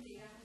Yeah.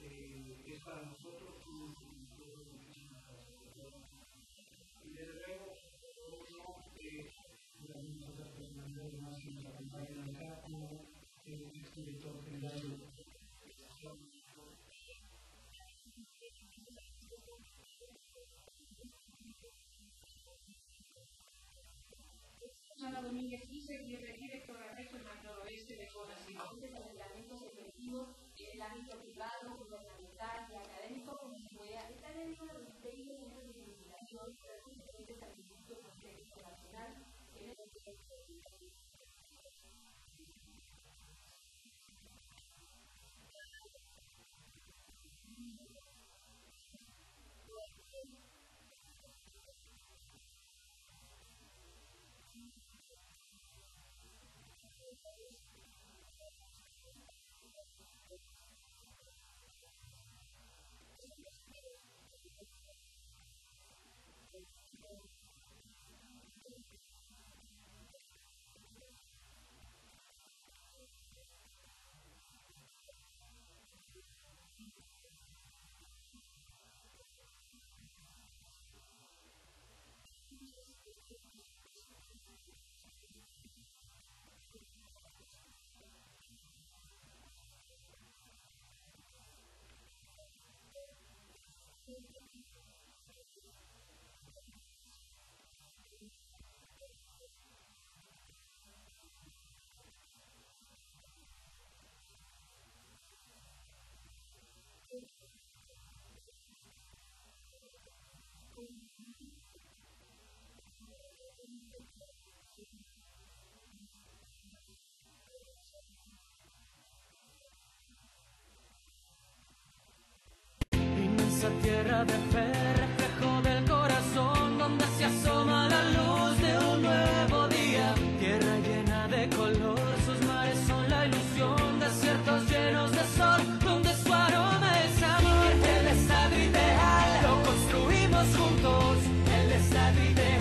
eh, que es para nosotros un instructor de la Y desde luego, como no que las otras eh, personalidades más que nos acompañan acá, como el exdirector eh, este general de la Susana Domínguez Quiser, que refiere por la región al noroeste de Conas y los reglamentos efectivos en el ámbito privado. educación, la de tierra de fe, reflejo del corazón donde se asoma la luz de un nuevo día. Tierra llena de color, sus mares son la ilusión, desiertos llenos de sol, donde su aroma es amor. El estado ideal lo construimos juntos, el estado ideal.